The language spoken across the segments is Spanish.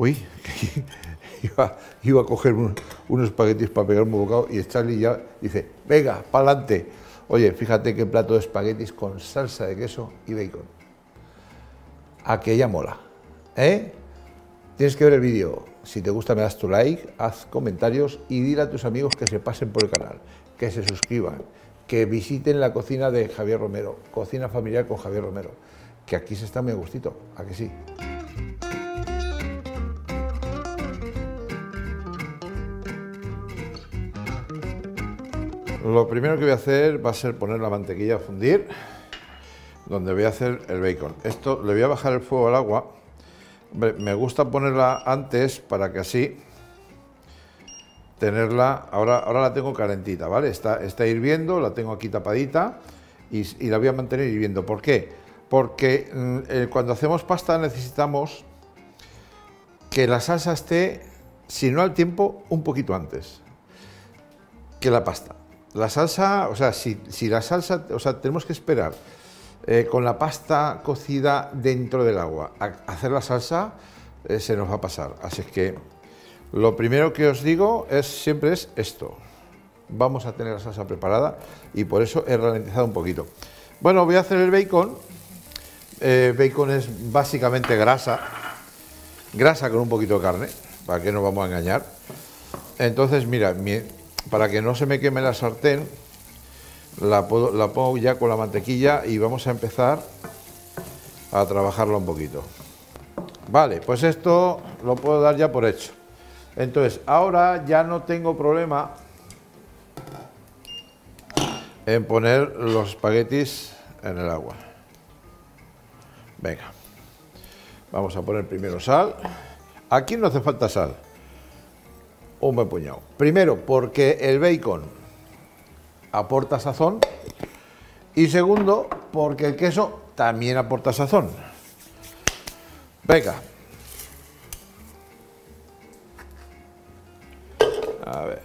Uy, iba, iba a coger unos espaguetis para pegar un bocado y Charlie ya dice, venga, para adelante. Oye, fíjate qué plato de espaguetis con salsa de queso y bacon. Aquella mola. ¿Eh? Tienes que ver el vídeo. Si te gusta me das tu like, haz comentarios y dile a tus amigos que se pasen por el canal, que se suscriban, que visiten la cocina de Javier Romero, cocina familiar con Javier Romero, que aquí se está muy a gustito, ¿a que sí? Lo primero que voy a hacer va a ser poner la mantequilla a fundir, donde voy a hacer el bacon. Esto le voy a bajar el fuego al agua. me gusta ponerla antes para que así tenerla, ahora, ahora la tengo calentita, ¿vale? Está, está hirviendo, la tengo aquí tapadita y, la voy a mantener hirviendo. ¿Por qué? Porque mm, eh, cuando hacemos pasta necesitamos que la salsa esté, si no al tiempo, un poquito antes que la pasta. La salsa, o sea, si, la salsa, o sea, tenemos que esperar eh, con la pasta cocida dentro del agua. A hacer la salsa eh, se nos va a pasar. Así que lo primero que os digo es siempre es esto. Vamos a tener la salsa preparada y por eso he ralentizado un poquito. Bueno, voy a hacer el bacon. Eh, bacon es básicamente grasa, grasa con un poquito de carne, para que no vamos a engañar. Entonces, mira, para que no se me queme la sartén, la, pongo ya con la mantequilla y vamos a empezar a trabajarlo un poquito. Vale, pues esto lo puedo dar ya por hecho. Entonces, ahora ya no tengo problema en poner los espaguetis en el agua. Venga, vamos a poner primero sal. Aquí no hace falta sal, un buen puñado. Primero, porque el bacon aporta sazón. Y segundo, porque el queso también aporta sazón. Venga, A ver.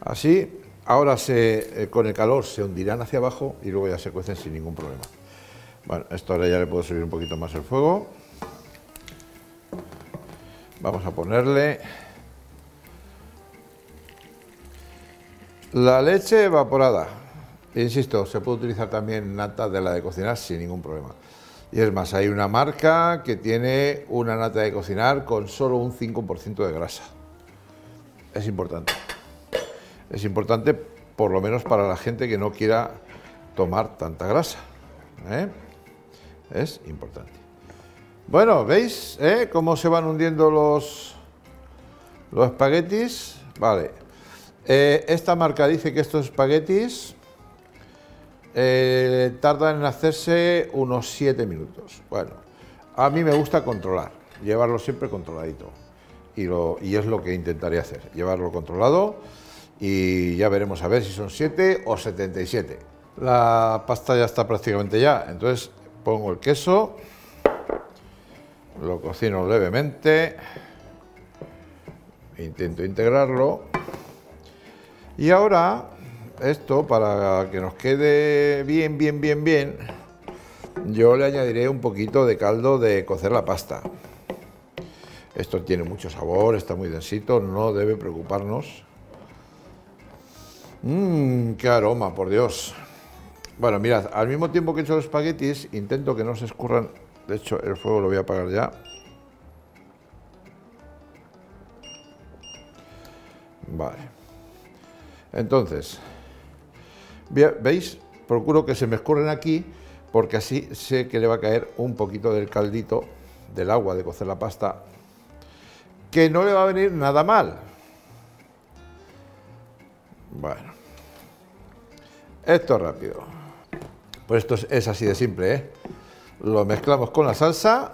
Así, ahora se, eh, con el calor se hundirán hacia abajo y luego ya se cuecen sin ningún problema. Bueno, esto ahora ya le puedo subir un poquito más el fuego. Vamos a ponerle la leche evaporada. Insisto, se puede utilizar también nata de la de cocinar sin ningún problema. Y es más, hay una marca que tiene una nata de cocinar con solo un 5% de grasa. Es importante. Es importante por lo menos para la gente que no quiera tomar tanta grasa. ¿eh? Es importante. Bueno, ¿veis eh? cómo se van hundiendo los, los espaguetis? Vale. Eh, esta marca dice que estos espaguetis eh, tardan en hacerse unos 7 minutos. Bueno, a mí me gusta controlar, llevarlo siempre controladito. Y, y es lo que intentaré hacer, llevarlo controlado y ya veremos a ver si son 7 o 77. La pasta ya está prácticamente ya, entonces pongo el queso, lo cocino levemente, intento integrarlo y ahora esto, para que nos quede bien, bien, bien, bien, yo le añadiré un poquito de caldo de cocer la pasta. Esto tiene mucho sabor, está muy densito, no debe preocuparnos. Mmm, qué aroma, por Dios. Bueno, mirad, al mismo tiempo que he hecho los espaguetis, intento que no se escurran. De hecho, el fuego lo voy a apagar ya. Vale. Entonces, ¿Veis? Procuro que se me escurren aquí porque así sé que le va a caer un poquito del caldito del agua de cocer la pasta que no le va a venir nada mal. Bueno, esto es rápido. Pues esto es así de simple, ¿eh? Lo mezclamos con la salsa,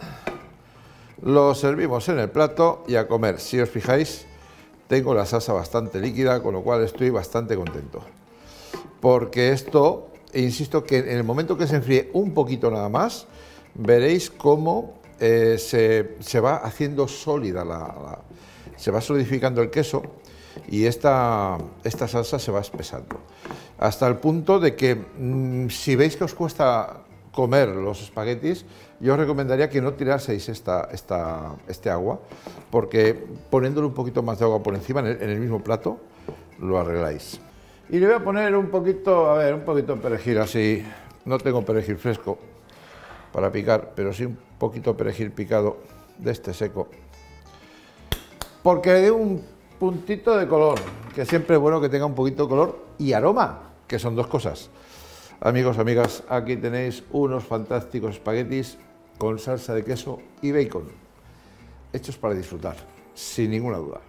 lo servimos en el plato y a comer. Si os fijáis, tengo la salsa bastante líquida, con lo cual estoy bastante contento porque esto, insisto que en el momento que se enfríe un poquito nada más, veréis cómo eh, se, va haciendo sólida, la, se va solidificando el queso y esta, esta salsa se va espesando. Hasta el punto de que mm, si veis que os cuesta comer los espaguetis, yo os recomendaría que no tiraseis esta, esta, este agua, porque poniéndole un poquito más de agua por encima, en el, mismo plato, lo arregláis. Y le voy a poner un poquito, a ver, un poquito de perejil así, no tengo perejil fresco para picar, pero sí un poquito de perejil picado de este seco, porque de un puntito de color, que siempre es bueno que tenga un poquito de color y aroma, que son dos cosas. Amigos, amigas, aquí tenéis unos fantásticos espaguetis con salsa de queso y bacon, hechos para disfrutar, sin ninguna duda.